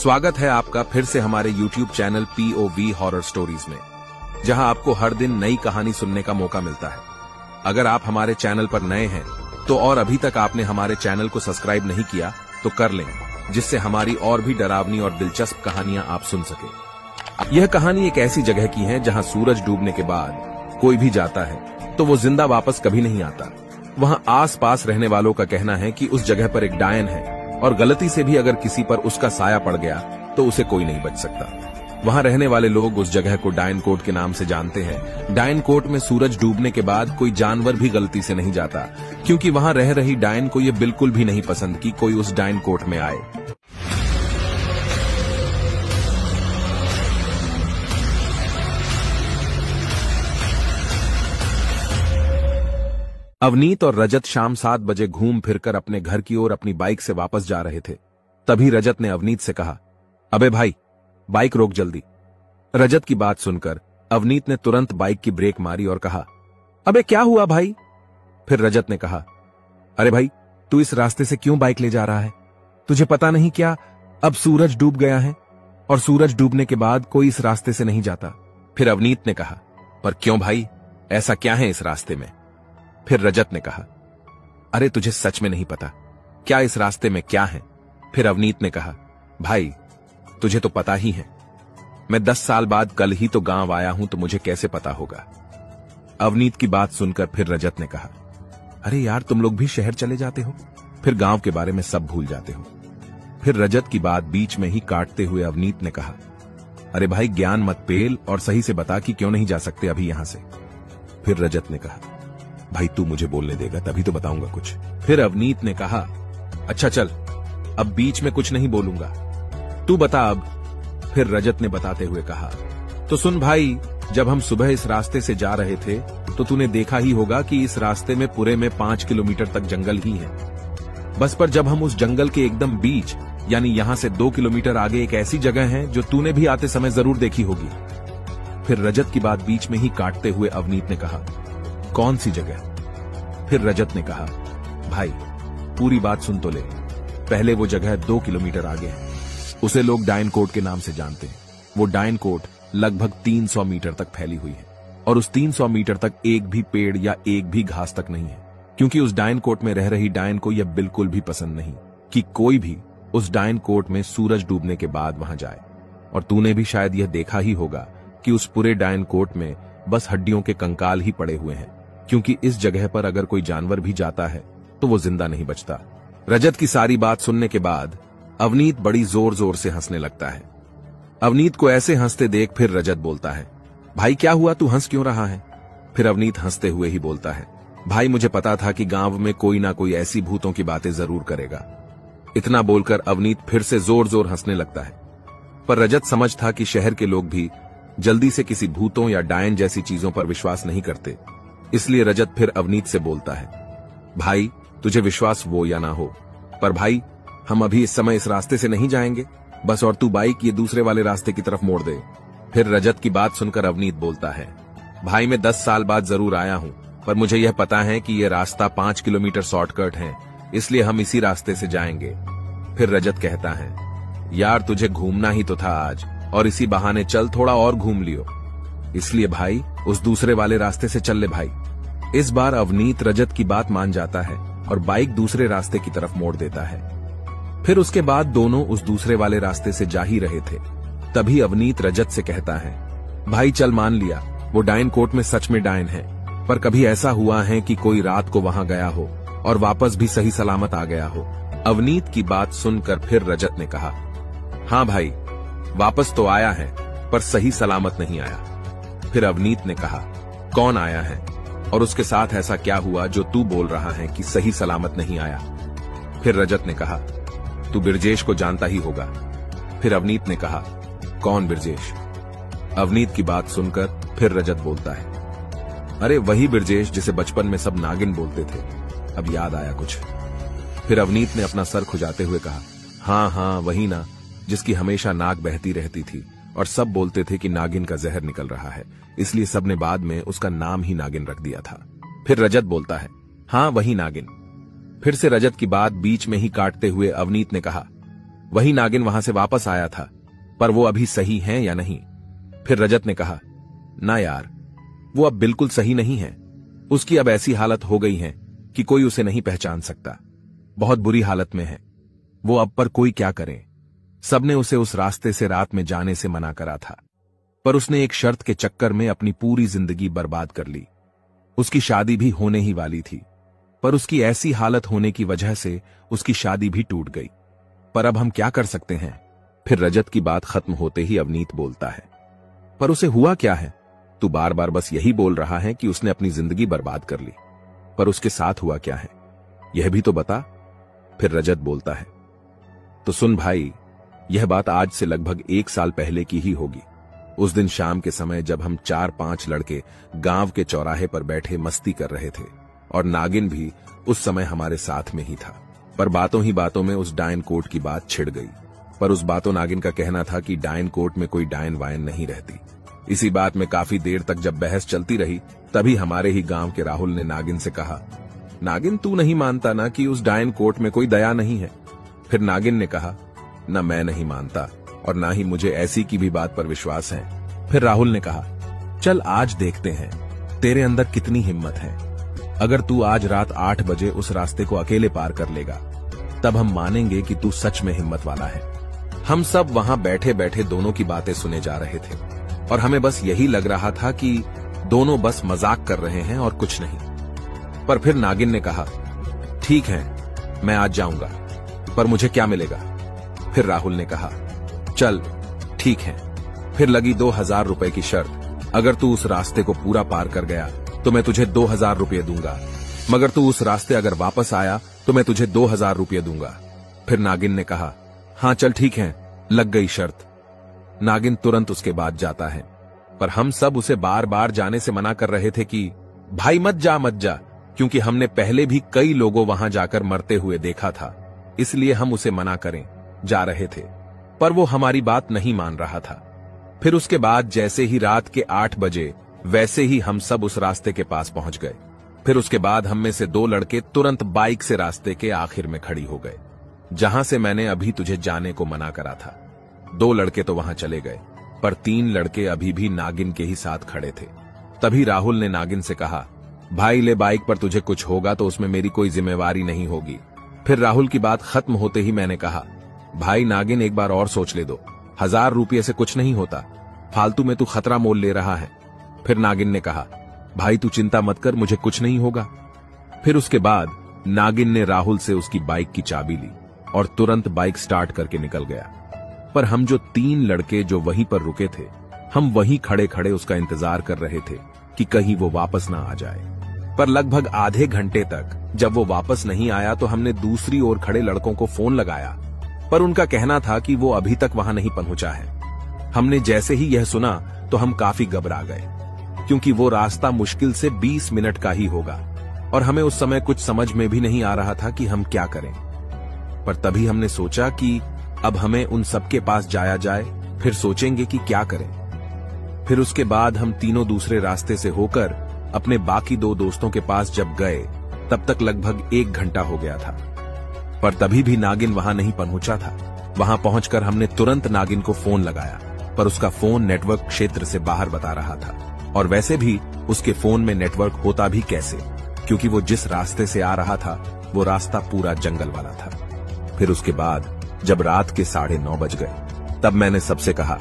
स्वागत है आपका फिर से हमारे YouTube channel POV horror stories में, जहाँ आपको हर दिन नई कहानी सुनने का मौका मिलता है। अगर आप हमारे चैनल पर नए हैं तो और अभी तक आपने हमारे चैनल को सब्सक्राइब नहीं किया तो कर लें, जिससे हमारी और भी डरावनी और दिलचस्प कहानियाँ आप सुन सके। यह कहानी एक ऐसी जगह की है, जहाँ सूरज डूबने के बाद कोई भी जाता है तो वो ज़िंदा वापस कभी नहीं आता। वहाँ आस पास रहने वालों का कहना है कि उस जगह पर एक डायन है और गलती से भी अगर किसी पर उसका साया पड़ गया तो उसे कोई नहीं बच सकता। वहाँ रहने वाले लोग उस जगह को डायन कोट के नाम से जानते हैं। डायन कोट में सूरज डूबने के बाद कोई जानवर भी गलती से नहीं जाता, क्योंकि वहाँ रह रही डायन को ये बिल्कुल भी नहीं पसंद कि कोई उस डायन कोट में आए। अवनीत और रजत शाम सात बजे घूम फिरकर अपने घर की ओर अपनी बाइक से वापस जा रहे थे। तभी रजत ने अवनीत से कहा, अबे भाई, बाइक रोक जल्दी। रजत की बात सुनकर अवनीत ने तुरंत बाइक की ब्रेक मारी और कहा, अबे क्या हुआ भाई? फिर रजत ने कहा, अरे भाई, तू इस रास्ते से क्यों बाइक ले जा रहा है? तुझे पता नहीं क्या अब सूरज डूब गया है और सूरज डूबने के बाद कोई इस रास्ते से नहीं जाता? फिर अवनीत ने कहा, पर क्यों भाई, ऐसा क्या है इस रास्ते में? फिर रजत ने कहा, अरे, तुझे सच में नहीं पता, क्या इस रास्ते में क्या है? फिर अवनीत ने कहा, भाई, तुझे तो पता ही है। मैं दस साल बाद कल ही तो गाँव आया हूँ तो मुझे कैसे पता होगा? अवनीत की बात सुनकर फिर रजत ने कहा, अरे यार, तुम लोग भी शहर चले जाते हो? फिर गाँव के बारे में सब भूल जाते हो? फिर रजत की बात बीच में ही काटते हुए अवनीत ने कहा, अरे भाई, ज्ञान मत पेल और सही से बता कि क्यों नहीं जा सकते अभी यहाँ से? फिर रजत ने कहा भाई तू मुझे बोलने देगा, तभी तो बताऊँगा कुछ। फिर अवनीत ने कहा अच्छा चल, अब बीच में कुछ नहीं बोलूँगा। तू बता अब। फिर रजत ने बताते हुए कहा तो सुन भाई, जब हम सुबह इस रास्ते से जा रहे थे तो तूने देखा ही होगा कि इस रास्ते में पूरे में पाँच किलोमीटर तक जंगल ही है। बस पर जब हम उस जंगल के एकदम बीच, यानी यहाँ से दो किलोमीटर आगे एक ऐसी जगह है, जो तूने भी आते समय ज़रूर देखी होगी। फिर रजत की बात बीच में ही काटते हुए अवनीत ने कहा कौन सी जगह? फिर रजत ने कहा, भाई, पूरी बात सुन तो ले। पहले वो जगह दो किलोमीटर आगे है। उसे लोग डायन कोट के नाम से जानते हैं। वो डायन कोट लगभग 300 मीटर तक फैली हुई है। और उस 300 मीटर तक एक भी पेड़ या एक भी घास तक नहीं है। क्योंकि उस डायन कोट में रह रही डायन को यह बिल्कुल भी पसंद नहीं कि कोई भी उस डायन कोट में सूरज डूबने के बाद वहाँ जाए। और तूने भी शायद यह देखा ही होगा कि उस पूरे डायन कोट में बस हड्डियों के कंकाल ही पड़े हुए हैं। क्योंकि इस जगह पर अगर कोई जानवर भी जाता है तो वो ज़िंदा नहीं बचता। रजत की सारी बात सुनने के बाद, अवनीत बड़ी ज़ोर ज़ोर से हंसने लगता है। अवनीत को ऐसे हँसते देख फिर रजत बोलता है, भाई, क्या हुआ? तू हंस क्यों रहा है? फिर अवनीत हँसते हुए ही बोलता है, भाई, मुझे पता था कि गाँव में कोई ना कोई ऐसी भूतों की बातें ज़रूर करेगा। इतना बोलकर अवनीत फिर से ज़ोर ज़ोर हंसने लगता है। पर रजत समझ था कि शहर के लोग भी जल्दी से किसी भूतों या डायन जैसी चीज़ों पर विश्वास नहीं करते। इसलिए रजत फिर अवनीत से बोलता है, भाई, तुझे विश्वास वो या ना हो, पर भाई, हम अभी इस समय इस रास्ते से नहीं जाएँगे। बस और तू बाइक ये दूसरे वाले रास्ते की तरफ़ मोड़ दे। फिर रजत की बात सुनकर अवनीत बोलता है, भाई, मैं दस साल बाद ज़रूर आया हूँ, पर मुझे यह पता है कि यह रास्ता पाँच किलोमीटर शॉर्टकट है, इसलिए हम इसी रास्ते से जाएँगे। फिर रजत कहता है, यार, तुझे घूमना ही तो था आज, और इसी बहाने चल थोड़ा और घूम लियो। इसलिए भाई, उस दूसरे वाले रास्ते से चल ले भाई। इस बार अवनीत रजत की बात मान जाता है और बाइक दूसरे रास्ते की तरफ़ मोड़ देता है। फिर उसके बाद दोनों उस दूसरे वाले रास्ते से जा ही रहे थे। तभी अवनीत रजत से कहता है, भाई चल मान लिया, वो डायन कोर्ट में सच में डायन है, पर कभी ऐसा हुआ है कि कोई रात को वहाँ गया हो और वापस भी सही सलामत आ गया हो? अवनीत की बात सुनकर फिर रजत ने कहा हाँ भाई, वापस तो आया है, पर सही सलामत नहीं आया। फिर अवनीत ने कहा, कौन आया है? और उसके साथ ऐसा क्या हुआ जो तू बोल रहा है कि सही सलामत नहीं आया? फिर रजत ने कहा, तू बिरजेश को जानता ही होगा। फिर अवनीत ने कहा, कौन बिरजेश? अवनीत की बात सुनकर फिर रजत बोलता है, अरे वही बिरजेश जिसे बचपन में सब नागिन बोलते थे। अब याद आया कुछ। फिर अवनीत ने अपना सर खुजाते हुए कहा हाँ हाँ वही ना, जिसकी हमेशा नाक बहती रहती थी। और सब बोलते थे कि नागिन का जहर निकल रहा है, इसलिए सबने बाद में उसका नाम ही नागिन रख दिया था। फिर रजत बोलता है हाँ वही नागिन। फिर से रजत की बात बीच में ही काटते हुए अवनीत ने कहा, वही नागिन वहाँ से वापस आया था, पर वो अभी सही है या नहीं? फिर रजत ने कहा, ना यार, वो अब बिल्कुल सही नहीं है। उसकी अब ऐसी हालत हो गई है कि कोई उसे नहीं पहचान सकता। बहुत बुरी हालत में है। वो अब पर कोई क्या करे? सबने उसे उस रास्ते से रात में जाने से मना करा था। पर उसने एक शर्त के चक्कर में अपनी पूरी ज़िंदगी बर्बाद कर ली। उसकी शादी भी होने ही वाली थी। पर उसकी ऐसी हालत होने की वजह से उसकी शादी भी टूट गई। पर अब हम क्या कर सकते हैं? फिर रजत की बात खत्म होते ही अवनीत बोलता है। पर उसे हुआ क्या है? तू बार बार बस यही बोल रहा है कि उसने अपनी ज़िंदगी बर्बाद कर ली। पर उसके साथ हुआ क्या है? यह भी तो बता। फिर रजत बोलता है। तो सुन भाई यह बात आज से लगभग एक साल पहले की ही होगी। उस दिन शाम के समय जब हम चार पाँच लड़के गाँव के चौराहे पर बैठे मस्ती कर रहे थे, और नागिन भी उस समय हमारे साथ में ही था। पर बातों ही बातों में उस डायन कोट की बात छिड़ गई। पर उस बातों नागिन का कहना था कि डायन कोट में कोई डायन वायन नहीं रहती। इसी बात में काफ़ी देर तक जब बहस चलती रही, तभी हमारे ही गाँव के राहुल ने नागिन से कहा, नागिन, तू नहीं मानता ना कि उस डायन कोट में कोई दया नहीं है? फिर नागिन ने कहा न मैं नहीं मानता और ना ही मुझे ऐसी की भी बात पर विश्वास है। फिर राहुल ने कहा, चल आज देखते हैं। तेरे अंदर कितनी हिम्मत है। अगर तू आज रात आठ बजे उस रास्ते को अकेले पार कर लेगा, तब हम मानेंगे कि तू सच में हिम्मत वाला है। हम सब वहाँ बैठे बैठे दोनों की बातें सुने जा रहे थे और हमें बस यही लग रहा था कि दोनों बस मज़ाक कर रहे हैं और कुछ नहीं। पर फिर नागिन ने कहा, ठीक है, मैं आज जाऊँगा, पर मुझे क्या मिलेगा? फिर राहुल ने कहा, चल, ठीक है। फिर लगी दो हज़ार रुपए की शर्त। अगर तू उस रास्ते को पूरा पार कर गया तो मैं तुझे दो हज़ार रुपये दूँगा। मगर तू उस रास्ते अगर वापस आया तो मैं तुझे दो हज़ार रुपये दूँगा। फिर नागिन ने कहा हाँ चल, ठीक है। लग गई शर्त। नागिन तुरंत उसके बाद जाता है। पर हम सब उसे बार बार जाने से मना कर रहे थे कि, भाई, मत जा मत जा। क्योंकि हमने पहले भी कई लोगों वहाँ जाकर मरते हुए देखा था। इसलिए हम उसे मना करें। जा रहे थे, पर वो हमारी बात नहीं मान रहा था। फिर उसके बाद जैसे ही रात के आठ बजे, वैसे ही हम सब उस रास्ते के पास पहुँच गए। फिर उसके बाद हम में से दो लड़के तुरंत बाइक से रास्ते के आखिर में खड़ी हो गए, जहाँ से मैंने अभी तुझे जाने को मना करा था। दो लड़के तो वहाँ चले गए, पर तीन लड़के अभी भी नागिन के ही साथ खड़े थे। तभी राहुल ने नागिन से कहा, भाई, ले बाइक पर तुझे कुछ होगा तो उसमें मेरी कोई जिम्मेवारी नहीं होगी। फिर राहुल की बात खत्म होते ही मैंने कहा भाई नागिन, एक बार और सोच ले दो। हज़ार रुपये से कुछ नहीं होता। फालतू में तू खतरा मोल ले रहा है। फिर नागिन ने कहा, भाई तू चिंता मत कर, मुझे कुछ नहीं होगा। फिर उसके बाद नागिन ने राहुल से उसकी बाइक की चाबी ली और तुरंत बाइक स्टार्ट करके निकल गया। पर हम जो तीन लड़के जो वहीं पर रुके थे, हम वहीं खड़े खड़े उसका इंतज़ार कर रहे थे कि कहीं वो वापस ना आ जाए। पर लगभग आधे घंटे तक जब वो वापस नहीं आया तो हमने दूसरी ओर खड़े लड़कों को फ़ोन लगाया पर उनका कहना था कि वो अभी तक वहाँ नहीं पहुँचा है। हमने जैसे ही यह सुना तो हम काफ़ी घबरा गए, क्योंकि वो रास्ता मुश्किल से 20 मिनट का ही होगा, और हमें उस समय कुछ समझ में भी नहीं आ रहा था कि हम क्या करें। पर तभी हमने सोचा कि अब हमें उन सबके पास जाया जाए, फिर सोचेंगे कि क्या करें। फिर उसके बाद हम तीनों दूसरे रास्ते से होकर अपने बाकी दो दोस्तों के पास जब गए, तब तक लगभग एक घंटा हो गया था। पर तभी भी नागिन वहाँ नहीं पहुँचा था। वहाँ पहुंचकर हमने तुरंत नागिन को फ़ोन लगाया, पर उसका फ़ोन नेटवर्क क्षेत्र से बाहर बता रहा था। और वैसे भी उसके फ़ोन में नेटवर्क होता भी कैसे, क्योंकि वो जिस रास्ते से आ रहा था, वो रास्ता पूरा जंगल वाला था। फिर उसके बाद, जब रात के साढ़े नौ बज गए, तब मैंने सबसे कहा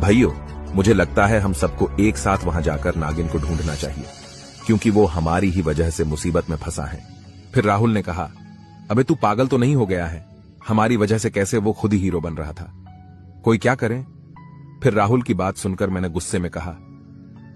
भाइयों मुझे लगता है हम सबको एक साथ वहाँ जाकर नागिन को ढूंढना चाहिए, क्योंकि वो हमारी ही वजह से मुसीबत में फंसा है। फिर राहुल ने कहा अबे तू पागल तो नहीं हो गया है। हमारी वजह से कैसे वो खुद ही हीरो बन रहा था। कोई क्या करे? फिर राहुल की बात सुनकर मैंने गुस्से में कहा,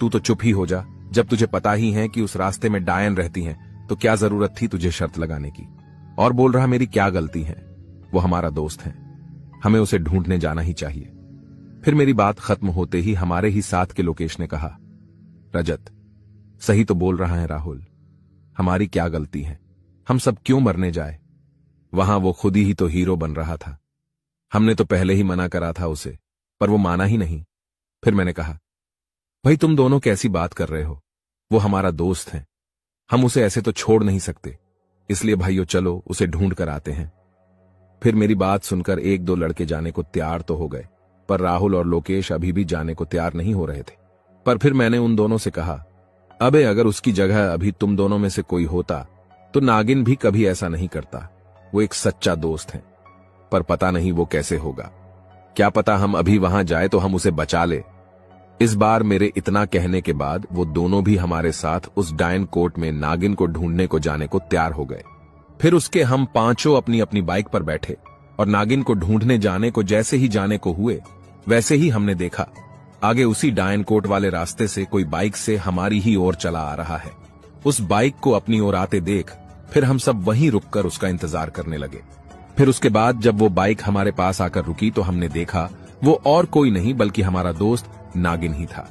तू तो चुप ही हो जा। जब तुझे पता ही है कि उस रास्ते में डायन रहती हैं तो क्या ज़रूरत थी तुझे शर्त लगाने की? और बोल रहा, मेरी क्या गलती है? वो हमारा दोस्त है। हमें उसे ढूँढने जाना ही चाहिए। फिर मेरी बात खत्म होते ही हमारे ही साथ के लोकेश ने कहा, रजत, सही तो बोल रहा है राहुल। हमारी क्या गलती है? हम सब क्यों मरने जाए? वहाँ वो खुद ही तो हीरो बन रहा था। हमने तो पहले ही मना करा था उसे, पर वो माना ही नहीं। फिर मैंने कहा, भाई तुम दोनों कैसी बात कर रहे हो? वो हमारा दोस्त है। हम उसे ऐसे तो छोड़ नहीं सकते। इसलिए भाइयों चलो, उसे ढूंढ कर आते हैं। फिर मेरी बात सुनकर एक दो लड़के जाने को तैयार तो हो गए, पर राहुल और लोकेश अभी भी जाने को तैयार नहीं हो रहे थे। पर फिर मैंने उन दोनों से कहा, अबे, अगर उसकी जगह अभी तुम दोनों में से कोई होता तो नागिन भी कभी ऐसा नहीं करता। वो एक सच्चा दोस्त है। पर पता नहीं वो कैसे होगा। क्या पता हम अभी वहाँ जाए तो हम उसे बचा ले। इस बार मेरे इतना कहने के बाद वो दोनों भी हमारे साथ उस डायन कोर्ट में नागिन को ढूँढने को जाने को तैयार हो गए। फिर उसके हम पाँचों अपनी अपनी बाइक पर बैठे और नागिन को ढूँढने जाने को जैसे ही जाने को हुए, वैसे ही हमने देखा। आगे उसी डायन कोट वाले रास्ते से कोई बाइक से हमारी ही ओर चला आ रहा है। उस बाइक को अपनी ओर आते देख, फिर हम सब वहीं रुककर उसका इंतज़ार करने लगे। फिर उसके बाद जब वो बाइक हमारे पास आकर रुकी तो हमने देखा, वो और कोई नहीं बल्कि हमारा दोस्त नागिन ही था।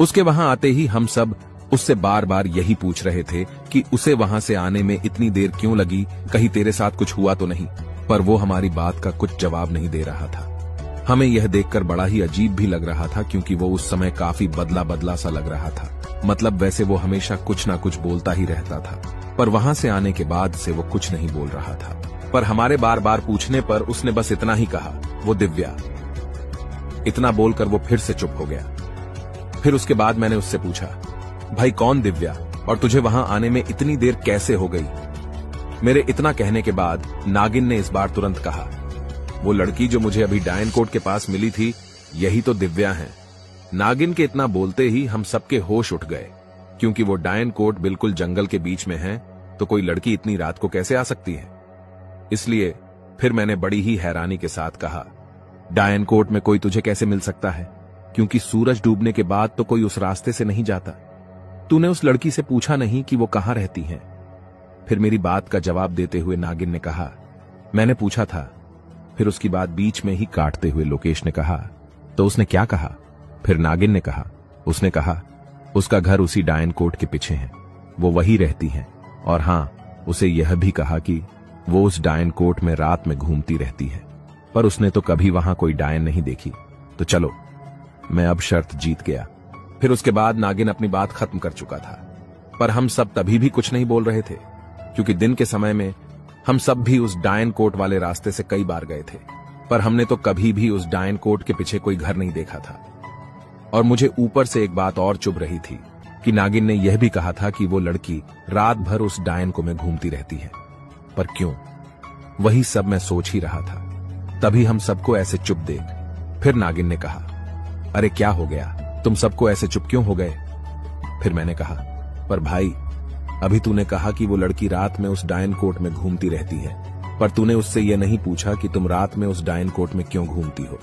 उसके वहाँ आते ही हम सब उससे बार बार यही पूछ रहे थे कि उसे वहाँ से आने में इतनी देर क्यों लगी, कहीं तेरे साथ कुछ हुआ तो नहीं, पर वो हमारी बात का कुछ जवाब नहीं दे रहा था। हमें यह देखकर बड़ा ही अजीब भी लग रहा था क्योंकि वो उस समय काफ़ी बदला बदला सा लग रहा था। मतलब वैसे वो हमेशा कुछ ना कुछ बोलता ही रहता था, पर वहाँ से आने के बाद से वो कुछ नहीं बोल रहा था। पर हमारे बार बार पूछने पर उसने बस इतना ही कहा, वो दिव्या। इतना बोलकर वो फिर से चुप हो गया। फिर उसके बाद मैंने उससे पूछा, भाई कौन दिव्या? और तुझे वहाँ आने में इतनी देर कैसे हो गई? मेरे इतना कहने के बाद नागिन ने इस बार तुरंत कहा, वो लड़की जो मुझे अभी डायन कोट के पास मिली थी, यही तो दिव्या है। नागिन के इतना बोलते ही हम सबके होश उठ गए। क्योंकि वो डायन कोट बिल्कुल जंगल के बीच में है तो कोई लड़की इतनी रात को कैसे आ सकती है? इसलिए फिर मैंने बड़ी ही हैरानी के साथ कहा डायन कोट में कोई तुझे कैसे मिल सकता है? क्योंकि सूरज डूबने के बाद तो कोई उस रास्ते से नहीं जाता। तूने उस लड़की से पूछा नहीं कि वो कहाँ रहती है? फिर मेरी बात का जवाब देते हुए नागिन ने कहा, मैंने पूछा था। फिर उसकी बात बीच में ही काटते हुए लोकेश ने कहा तो उसने क्या कहा? फिर नागिन ने कहा, उसने कहा, उसका घर उसी डायन कोट के पीछे है, वो वही रहती है। और हाँ, उसे यह भी कहा कि वो उस डायन कोट में रात में घूमती रहती है। पर उसने तो कभी वहाँ कोई डायन नहीं देखी। तो चलो, मैं अब शर्त जीत गया। फिर उसके बाद नागिन अपनी बात खत्म कर चुका था। पर हम सब तभी भी कुछ नहीं बोल रहे थे, क्योंकि दिन के समय में हम सब भी उस डायन कोट वाले रास्ते से कई बार गए थे। पर हमने तो कभी भी उस डायन कोट के पीछे कोई घर नहीं देखा था। और मुझे ऊपर से एक बात और चुभ रही थी, कि नागिन ने यह भी कहा था कि वो लड़की रात भर उस डायन को में घूमती रहती है। पर क्यों? वही सब मैं सोच ही रहा था। तभी हम सबको ऐसे चुप देख फिर नागिन ने कहा, अरे क्या हो गया? तुम सबको ऐसे चुप क्यों हो गए? फिर मैंने कहा, पर भाई, अभी तूने कहा कि वो लड़की रात में उस डायन कोट में घूमती रहती है, पर तूने उससे यह नहीं पूछा कि तुम रात में उस डायन कोट में क्यों घूमती हो।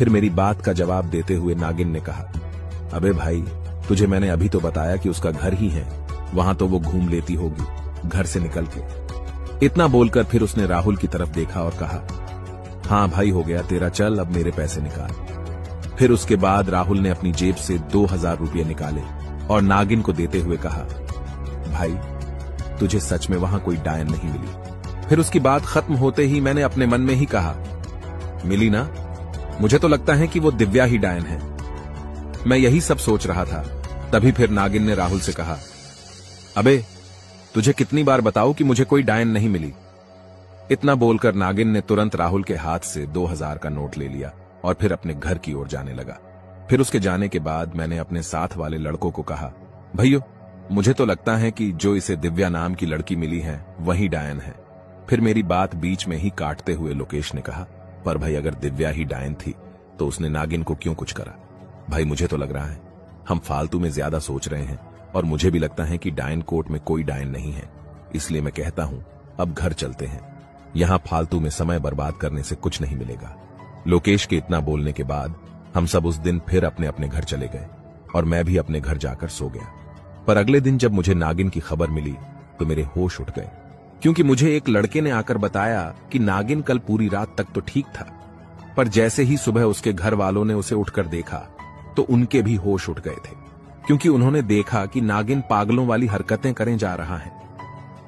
फिर मेरी बात का जवाब देते हुए नागिन ने कहा, अबे भाई, तुझे मैंने अभी तो बताया कि उसका घर ही है, वहाँ तो वो घूम लेती होगी, घर से निकल के। इतना बोलकर फिर उसने राहुल की तरफ़ देखा और कहा हाँ भाई, हो गया तेरा चल, अब मेरे पैसे निकाल। फिर उसके बाद राहुल ने अपनी जेब से दो हज़ार रुपये निकाले और नागिन को देते हुए कहा, भाई, तुझे सच में वहाँ कोई डायन नहीं मिली। फिर उसकी बात खत्म होते ही मैंने अपने मन में ही कहा, मिली ना? मुझे तो लगता है कि वो दिव्या ही डायन है। मैं यही सब सोच रहा था, तभी फिर नागिन ने राहुल से कहा, अबे, तुझे कितनी बार बताओ कि मुझे कोई डायन नहीं मिली? इतना बोलकर नागिन ने तुरंत राहुल के हाथ से दो हज़ार का नोट ले लिया और फिर अपने घर की ओर जाने लगा। फिर उसके जाने के बाद मैंने अपने साथ वाले लड़कों को कहा, भैयो, मुझे तो लगता है कि जो इसे दिव्या नाम की लड़की मिली है, वही डायन है। फिर मेरी बात बीच में ही काटते हुए लोकेश ने कहा पर भाई अगर दिव्या ही डायन थी तो उसने नागिन को क्यों कुछ करा? भाई मुझे तो लग रहा है, हम फालतू में ज़्यादा सोच रहे हैं, और मुझे भी लगता है कि डायन कोर्ट में कोई डायन नहीं है, इसलिए मैं कहता हूँ, अब घर चलते हैं। यहाँ फालतू में समय बर्बाद करने से कुछ नहीं मिलेगा। लोकेश के इतना बोलने के बाद, हम सब उस दिन फिर अपने अपने घर चले गए, और मैं भी अपने घर जाकर सो गया। पर अगले दिन जब मुझे नागिन की खबर मिली तो मेरे होश उठ गए। क्योंकि मुझे एक लड़के ने आकर बताया कि नागिन कल पूरी रात तक तो ठीक था, पर जैसे ही सुबह उसके घर वालों ने उसे उठकर देखा तो उनके भी होश उठ गए थे, क्योंकि उन्होंने देखा कि नागिन पागलों वाली हरकतें करें जा रहा है।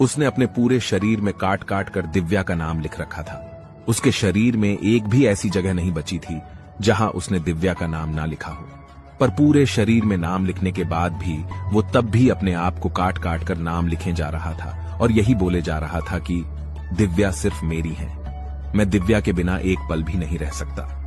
उसने अपने पूरे शरीर में काट काट कर दिव्या का नाम लिख रखा था। उसके शरीर में एक भी ऐसी जगह नहीं बची थी, जहाँ उसने दिव्या का नाम ना लिखा हो। पर पूरे शरीर में नाम लिखने के बाद भी वो तब भी अपने आप को काट काट कर नाम लिखे जा रहा था। और यही बोले जा रहा था कि दिव्या सिर्फ़ मेरी है। मैं दिव्या के बिना एक पल भी नहीं रह सकता।